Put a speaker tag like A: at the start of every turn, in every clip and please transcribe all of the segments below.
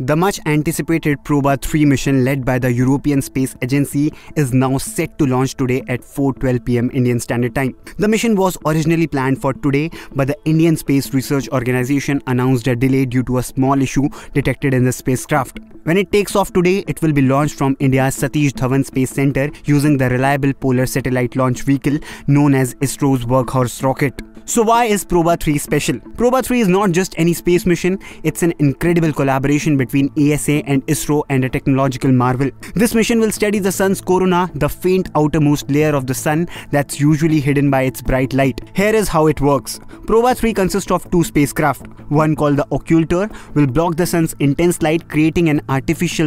A: The much anticipated Proba 3 mission led by the European Space Agency is now set to launch today at 4:12 pm Indian Standard Time. The mission was originally planned for today, but the Indian Space Research Organization announced a delay due to a small issue detected in the spacecraft. When it takes off today, it will be launched from India's Satish Dhawan Space Center using the reliable polar satellite launch vehicle known as ISRO's Workhorse rocket. So why is Proba 3 special? Proba 3 is not just any space mission, it's an incredible collaboration between ESA and ISRO and a technological marvel. This mission will study the sun's corona, the faint outermost layer of the sun that's usually hidden by its bright light. Here is how it works. Proba 3 consists of two spacecraft. One called the Occulter will block the sun's intense light creating an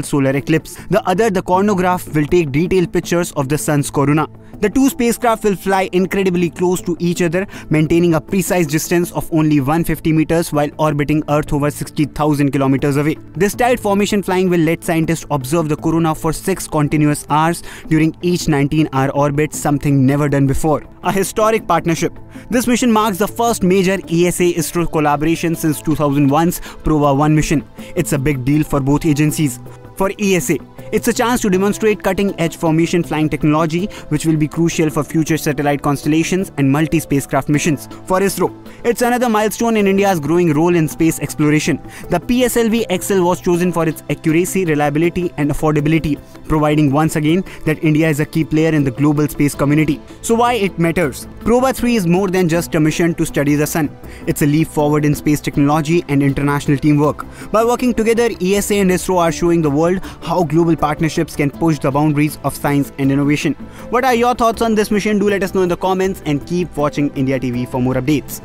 A: solar eclipse. The other, the coronagraph, will take detailed pictures of the sun's corona. The two spacecraft will fly incredibly close to each other, maintaining a precise distance of only 150 meters while orbiting Earth over 60,000 kilometers away. This tight formation flying will let scientists observe the corona for 6 continuous hours during each 19-hour orbit, something never done before. A historic partnership. This mission marks the first major ESA-ISRO collaboration since 2001's Proba 1 mission. It's a big deal for both agencies. For ESA, it's a chance to demonstrate cutting-edge formation flying technology which will be crucial for future satellite constellations and multi-spacecraft missions. For ISRO, it's another milestone in India's growing role in space exploration. The PSLV XL was chosen for its accuracy, reliability and affordability, providing once again that India is a key player in the global space community. So why it matters? Proba 3 is more than just a mission to study the sun. It's a leap forward in space technology and international teamwork. By working together, ESA and ISRO are showing the world how global partnerships can push the boundaries of science and innovation. What are your thoughts on this mission? Do let us know in the comments and keep watching India TV for more updates.